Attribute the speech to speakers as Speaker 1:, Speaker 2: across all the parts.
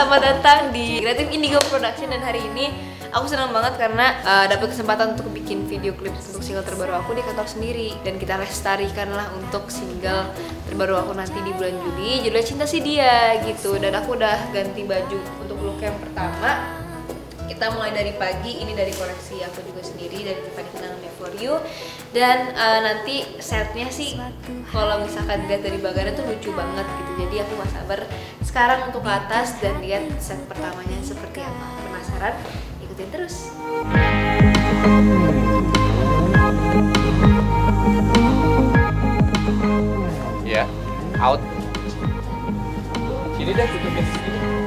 Speaker 1: selamat datang di Creative Indigo Production dan hari ini aku senang banget karena uh, dapat kesempatan untuk bikin video klip untuk single terbaru aku di kantor sendiri. Dan kita lestarikan lah untuk single terbaru aku nanti di bulan Juli. Judulnya Cinta Si Dia gitu. Dan aku udah ganti baju untuk look yang pertama. Kita mulai dari pagi ini dari koleksi aku juga sendiri dari Tiffany For You dan uh, nanti setnya sih kalau misalkan lihat dari bagannya tuh lucu banget gitu. Jadi aku gak sabar sekarang untuk ke atas dan lihat set pertamanya seperti apa. Penasaran? Ikutin terus.
Speaker 2: Ya, out. Sini deh sini.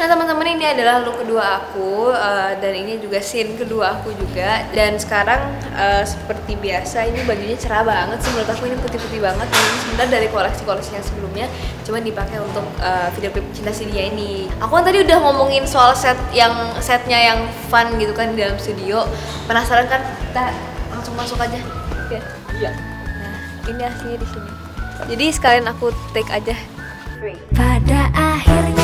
Speaker 1: Nah teman-teman ini adalah look kedua aku uh, dan ini juga scene kedua aku juga. Dan sekarang uh, seperti biasa ini bajunya cerah banget sih. Menurut aku ini putih-putih banget. Ini sebenarnya dari koleksi-koleksi yang sebelumnya cuman dipakai untuk uh, video klip cinta si dia ini. Aku kan tadi udah ngomongin soal set yang setnya yang fun gitu kan di dalam studio. Penasaran kan? Kita langsung masuk aja. Ya
Speaker 2: Iya.
Speaker 1: nah ini aslinya di sini. Jadi sekalian aku take aja.
Speaker 3: Pada akhirnya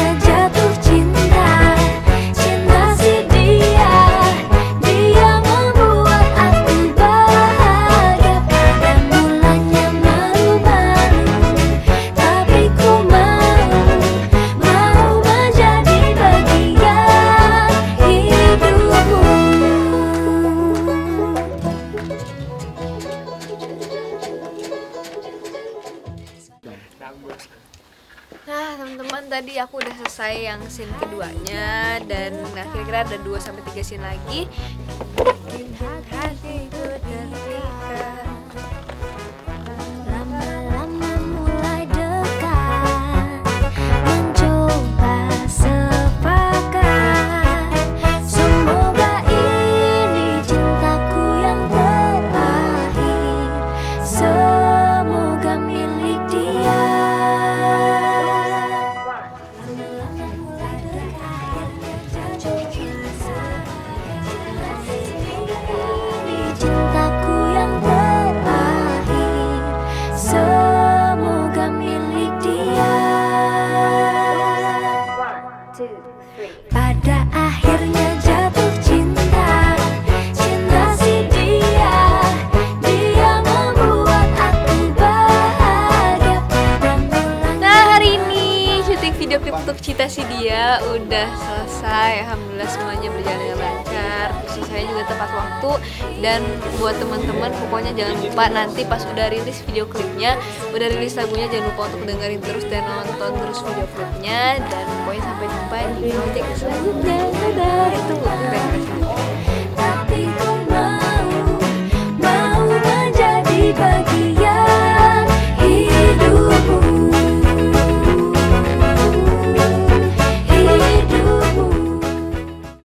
Speaker 1: Nah teman-teman tadi aku udah selesai yang scene keduanya dan nah, kira-kira ada 2 sampai tiga scene lagi. Hatiku terpikat.
Speaker 3: Dia
Speaker 1: udah selesai Alhamdulillah semuanya berjalan dengan lancar saya juga tepat waktu Dan buat teman-teman pokoknya jangan lupa nanti pas udah rilis video klipnya Udah rilis lagunya jangan lupa untuk dengerin terus dan nonton terus video klipnya Dan pokoknya sampai jumpa di project selanjutnya Dadah, itu